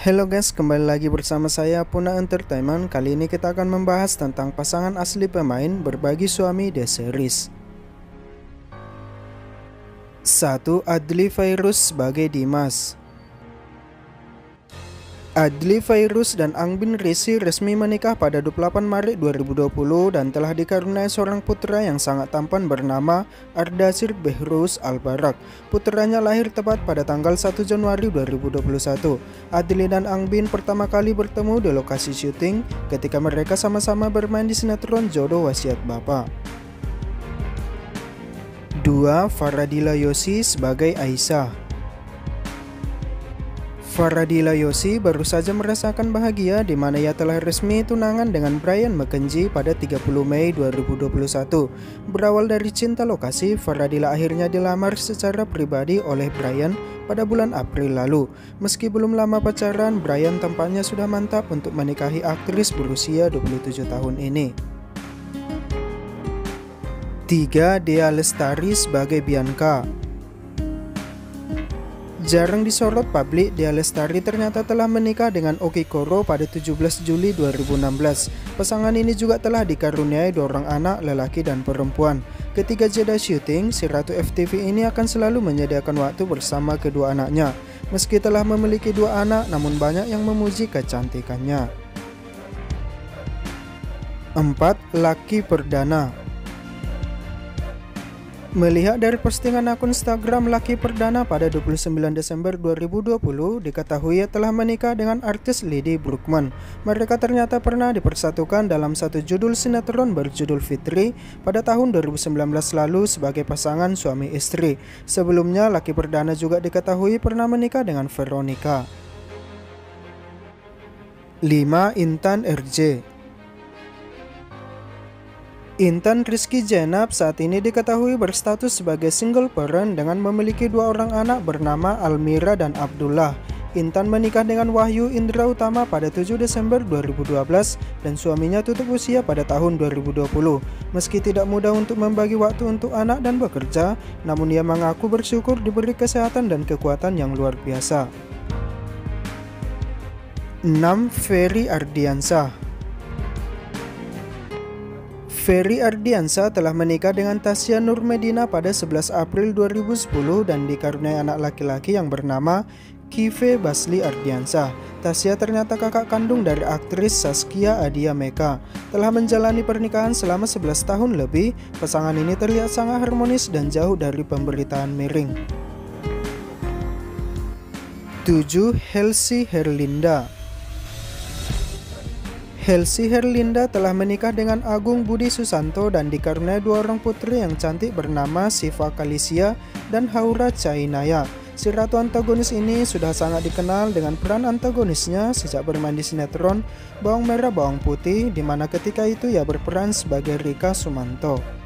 Halo guys, kembali lagi bersama saya Puna Entertainment. Kali ini kita akan membahas tentang pasangan asli pemain berbagi suami The Series. 1. Adli Fairuz sebagai Dimas Adli Fairuz dan Angbin Risi resmi menikah pada 28 Maret 2020 dan telah dikaruniai seorang putra yang sangat tampan bernama Ardasir Behruz Al-Barak. Putranya lahir tepat pada tanggal 1 Januari 2021. Adli dan Angbin pertama kali bertemu di lokasi syuting ketika mereka sama-sama bermain di sinetron Jodoh Wasiat Bapak. 2. Faradila Yosi sebagai Aisyah Faradila Yosi baru saja merasakan bahagia di mana ia telah resmi tunangan dengan Brian McKenzie pada 30 Mei 2021. Berawal dari cinta lokasi, Faradila akhirnya dilamar secara pribadi oleh Brian pada bulan April lalu. Meski belum lama pacaran, Brian tampaknya sudah mantap untuk menikahi aktris berusia 27 tahun ini. 3. Dea Lestari sebagai Bianca Jarang disorot publik, Dea Lestari ternyata telah menikah dengan Oki Koro pada 17 Juli 2016. Pasangan ini juga telah dikaruniai dua orang anak, lelaki dan perempuan. Ketika jeda syuting, si Ratu FTV ini akan selalu menyediakan waktu bersama kedua anaknya. Meski telah memiliki dua anak, namun banyak yang memuji kecantikannya. 4. Laki Perdana Melihat dari postingan akun Instagram Laki Perdana pada 29 Desember 2020, diketahui ia telah menikah dengan artis Lady Brookman. Mereka ternyata pernah dipersatukan dalam satu judul sinetron berjudul Fitri pada tahun 2019 lalu sebagai pasangan suami istri. Sebelumnya, Laki Perdana juga diketahui pernah menikah dengan Veronica. 5. Intan RJ Intan Rizky Jenab saat ini diketahui berstatus sebagai single parent dengan memiliki dua orang anak bernama Almira dan Abdullah. Intan menikah dengan Wahyu Indra Utama pada 7 Desember 2012 dan suaminya tutup usia pada tahun 2020. Meski tidak mudah untuk membagi waktu untuk anak dan bekerja, namun ia mengaku bersyukur diberi kesehatan dan kekuatan yang luar biasa. 6. Ferry Ardiansah Ferry Ardiansa telah menikah dengan Tasya Nurmedina pada 11 April 2010 dan dikaruniai anak laki-laki yang bernama Kive Basli Ardiansa. Tasya ternyata kakak kandung dari aktris Saskia Adia Meka. Telah menjalani pernikahan selama 11 tahun lebih, pasangan ini terlihat sangat harmonis dan jauh dari pemberitaan miring. 7. Helsi Herlinda Helsi Herlinda telah menikah dengan Agung Budi Susanto dan dikaruniai dua orang putri yang cantik bernama Siva Kalisia dan Haura Cainaya. Si ratu antagonis ini sudah sangat dikenal dengan peran antagonisnya sejak bermain di sinetron Bawang Merah Bawang Putih di mana ketika itu ia berperan sebagai Rika Sumanto.